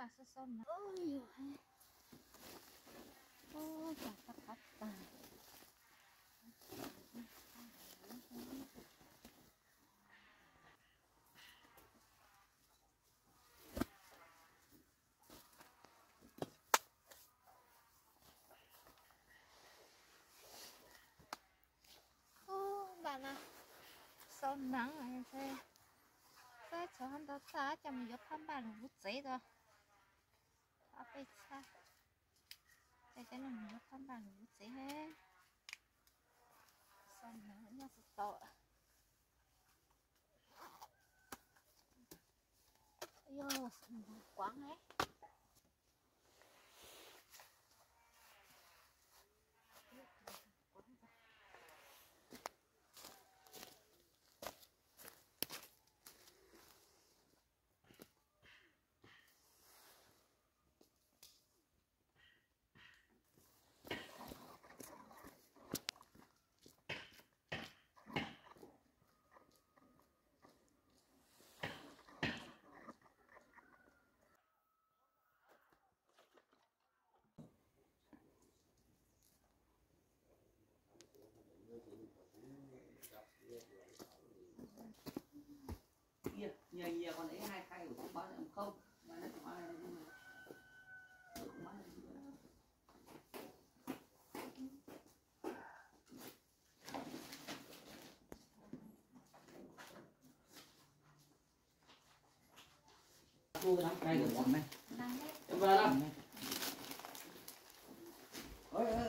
ta sẽ xong mà. Ôi ôi chả ta cắt ta bạn à sau nắng này thế cái cho hắn đó xa cho mình giúp thăm bạn hút giấy thôi ở bên đây cho nên mình nó thăm bạn hết xong nó nó sẽ tội. Yo, quá ấy kia nhờ nhờ còn ấy hai khay của cũng bán em không? Mà nó cũng ai cũng bán em nữa. Cô lắm đây của bọn này em vào lắm ơi ơi ơi lấy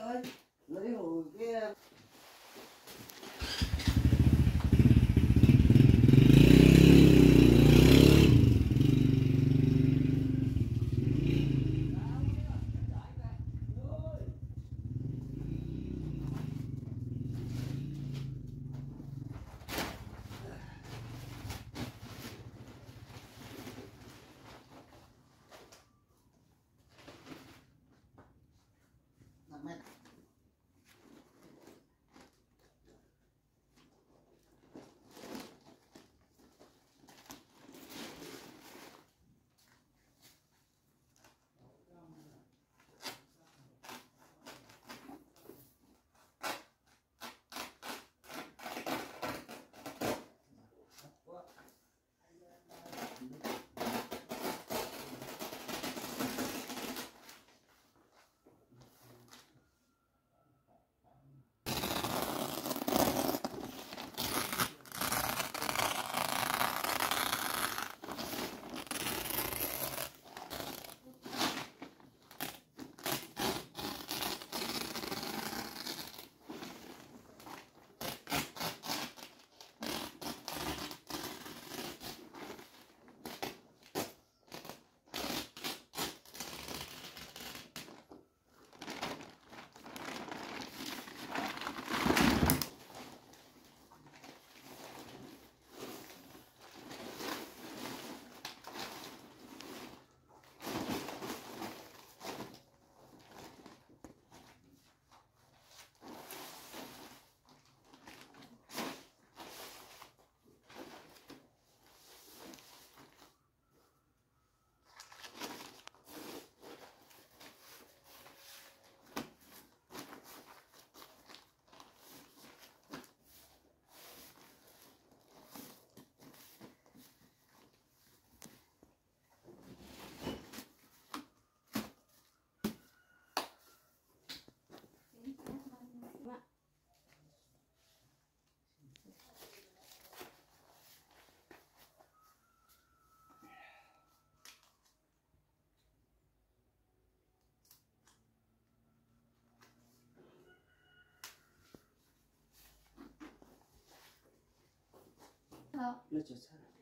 那韭菜呢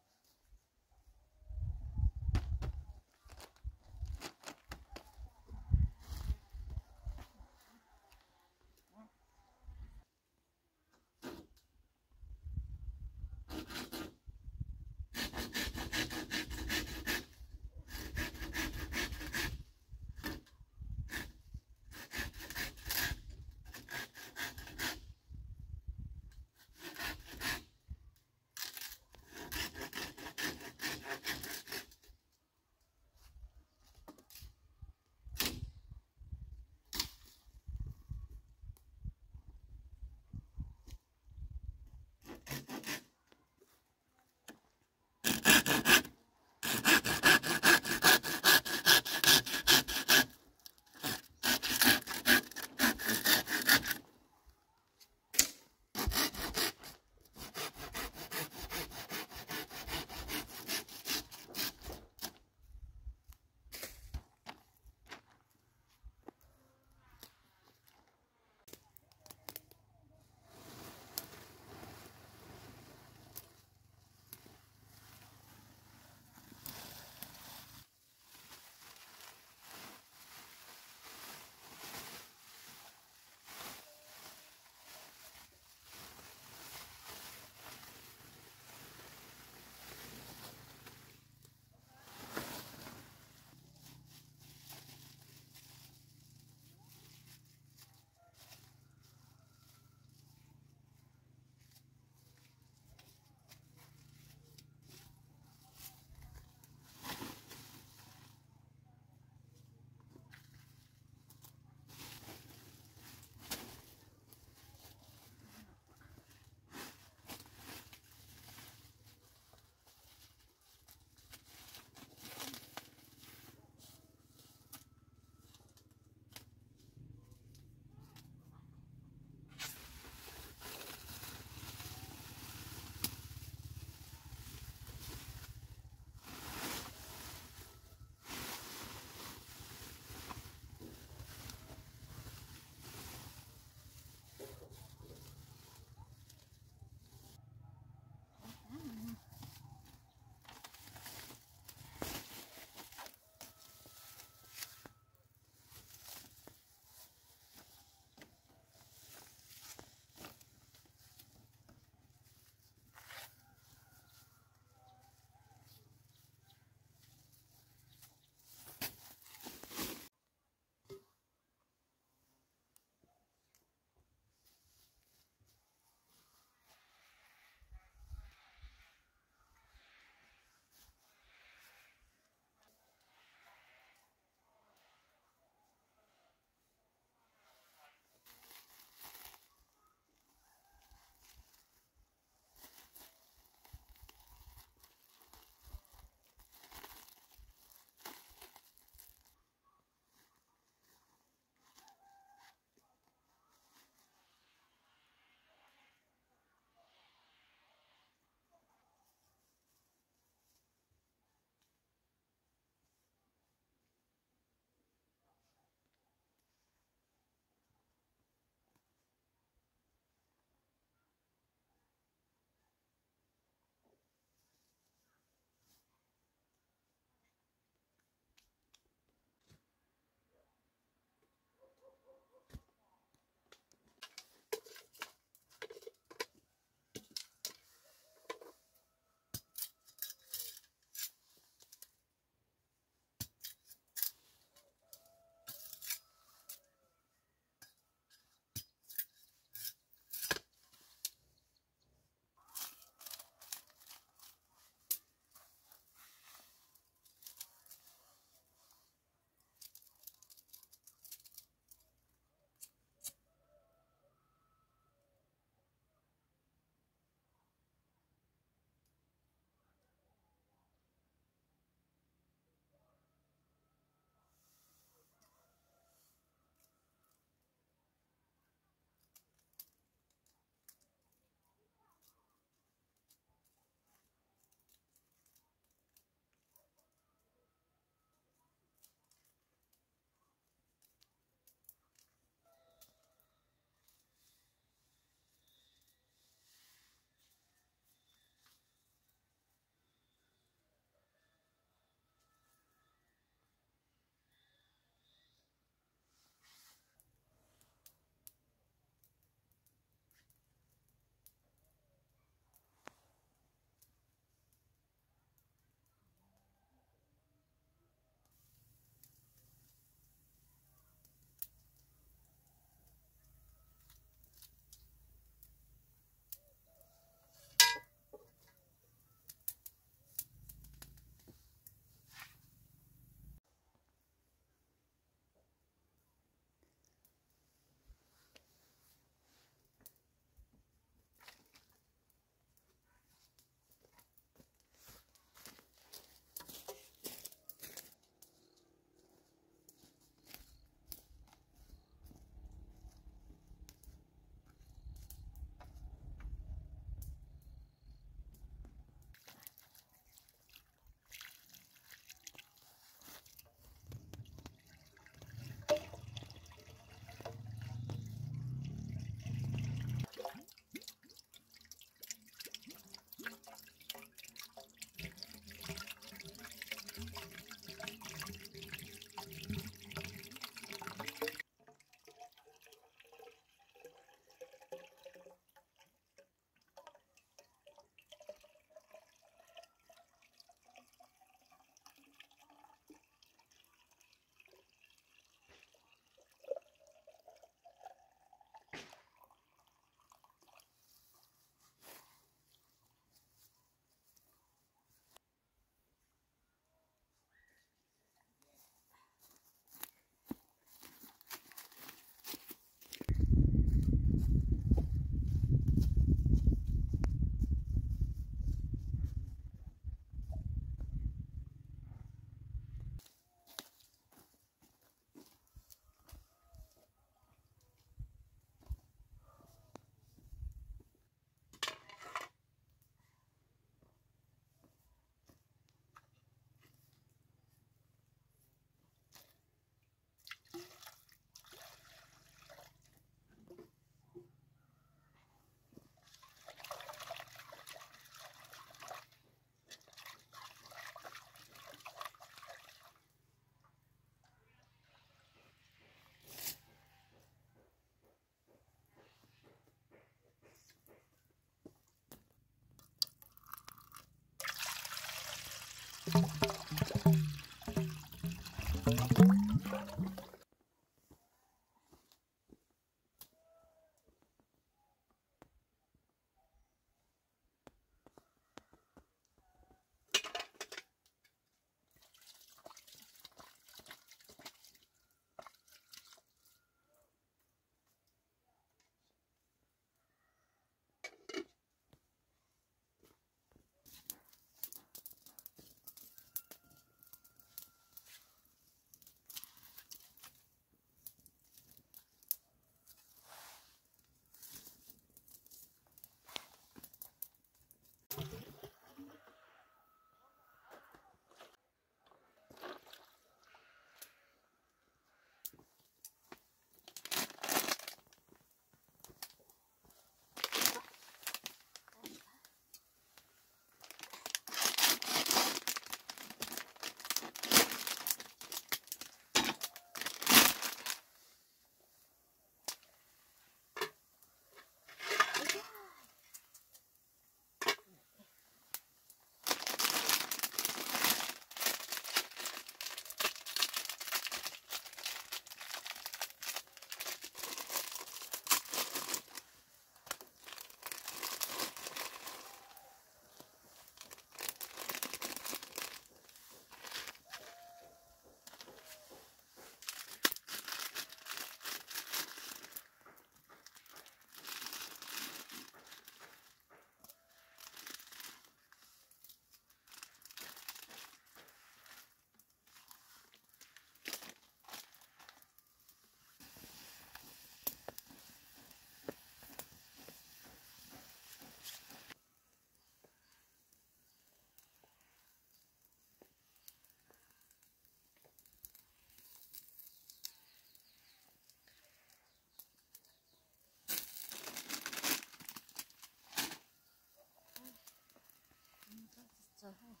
Uh -huh.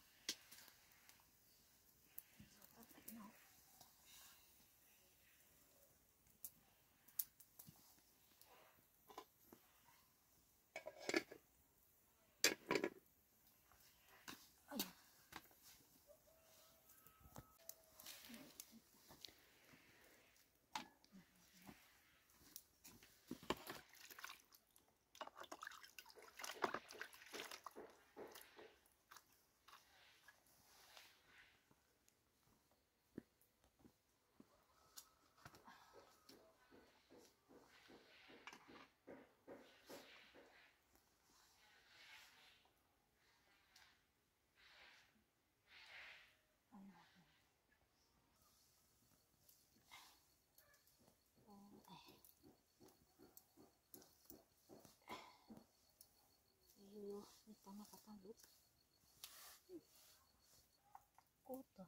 Toma, tá maluco. Hum. Curta.